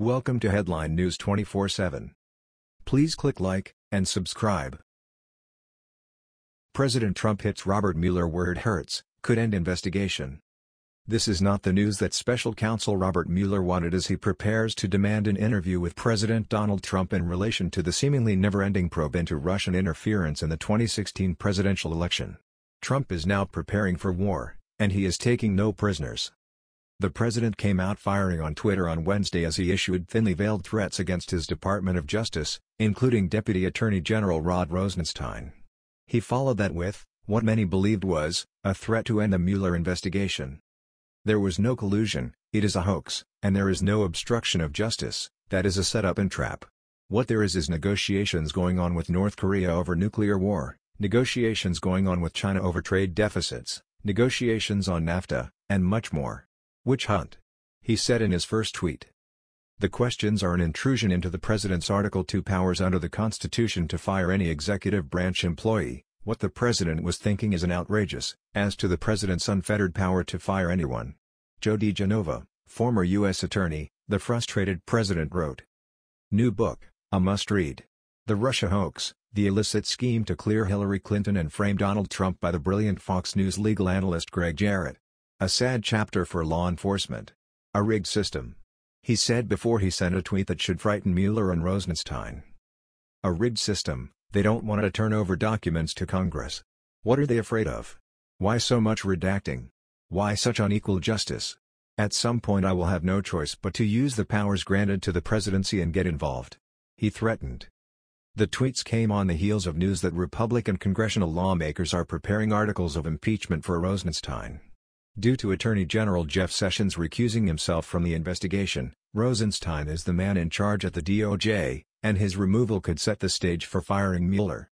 Welcome to Headline News 24/7. Please click like and subscribe. President Trump hits Robert Mueller where it hurts, could end investigation. This is not the news that special counsel Robert Mueller wanted as he prepares to demand an interview with President Donald Trump in relation to the seemingly never-ending probe into Russian interference in the 2016 presidential election. Trump is now preparing for war, and he is taking no prisoners. The president came out firing on Twitter on Wednesday as he issued thinly veiled threats against his Department of Justice, including Deputy Attorney General Rod Rosenstein. He followed that with, what many believed was, a threat to end the Mueller investigation. There was no collusion, it is a hoax, and there is no obstruction of justice, that is a setup and trap. What there is is negotiations going on with North Korea over nuclear war, negotiations going on with China over trade deficits, negotiations on NAFTA, and much more. Witch hunt. He said in his first tweet. The questions are an intrusion into the President's Article 2 powers under the Constitution to fire any executive branch employee. What the President was thinking is an outrageous, as to the President's unfettered power to fire anyone. Joe DiGenova, former U.S. Attorney, the frustrated President wrote. New book, a must-read. The Russia Hoax, the illicit scheme to clear Hillary Clinton and frame Donald Trump by the brilliant Fox News legal analyst Gregg Jarrett. A sad chapter for law enforcement. A rigged system. He said before he sent a tweet that should frighten Mueller and Rosenstein. A rigged system, they don't want to turn over documents to Congress. What are they afraid of? Why so much redacting? Why such unequal justice? At some point I will have no choice but to use the powers granted to the presidency and get involved. He threatened. The tweets came on the heels of news that Republican congressional lawmakers are preparing articles of impeachment for Rosenstein. Due to Attorney General Jeff Sessions recusing himself from the investigation, Rosenstein is the man in charge at the DOJ, and his removal could set the stage for firing Mueller.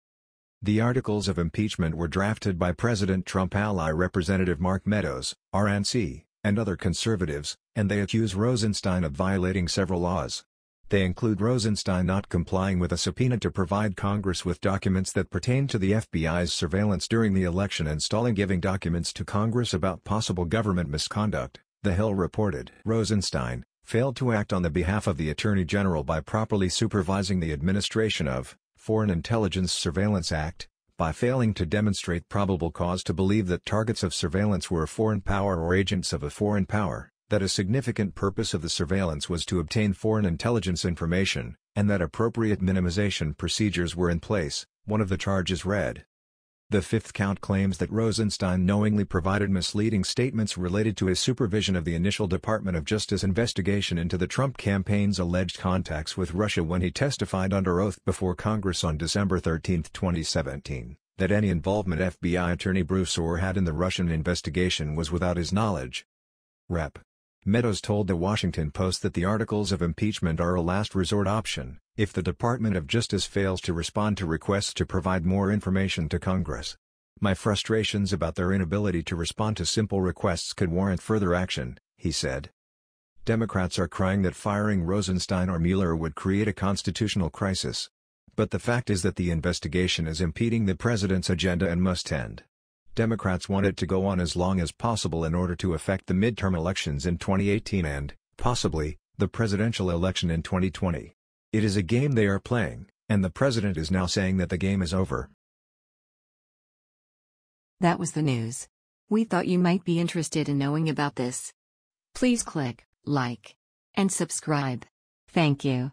The articles of impeachment were drafted by President Trump ally Representative Mark Meadows, RNC, and other conservatives, and they accuse Rosenstein of violating several laws. They include Rosenstein not complying with a subpoena to provide Congress with documents that pertain to the FBI's surveillance during the election and stalling giving documents to Congress about possible government misconduct, The Hill reported. Rosenstein failed to act on the behalf of the Attorney General by properly supervising the administration of Foreign Intelligence Surveillance Act, by failing to demonstrate probable cause to believe that targets of surveillance were a foreign power or agents of a foreign power, that a significant purpose of the surveillance was to obtain foreign intelligence information, and that appropriate minimization procedures were in place, one of the charges read. The fifth count claims that Rosenstein knowingly provided misleading statements related to his supervision of the initial Department of Justice investigation into the Trump campaign's alleged contacts with Russia when he testified under oath before Congress on December 13, 2017, that any involvement FBI Attorney Bruce Ohr had in the Russian investigation was without his knowledge. Rep. Meadows told The Washington Post that the articles of impeachment are a last resort option, if the Department of Justice fails to respond to requests to provide more information to Congress. My frustrations about their inability to respond to simple requests could warrant further action, he said. Democrats are crying that firing Rosenstein or Mueller would create a constitutional crisis. But the fact is that the investigation is impeding the president's agenda and must end. Democrats want it to go on as long as possible in order to affect the midterm elections in 2018 and, possibly, the presidential election in 2020. It is a game they are playing, and the president is now saying that the game is over. That was the news. We thought you might be interested in knowing about this. Please click like and subscribe. Thank you.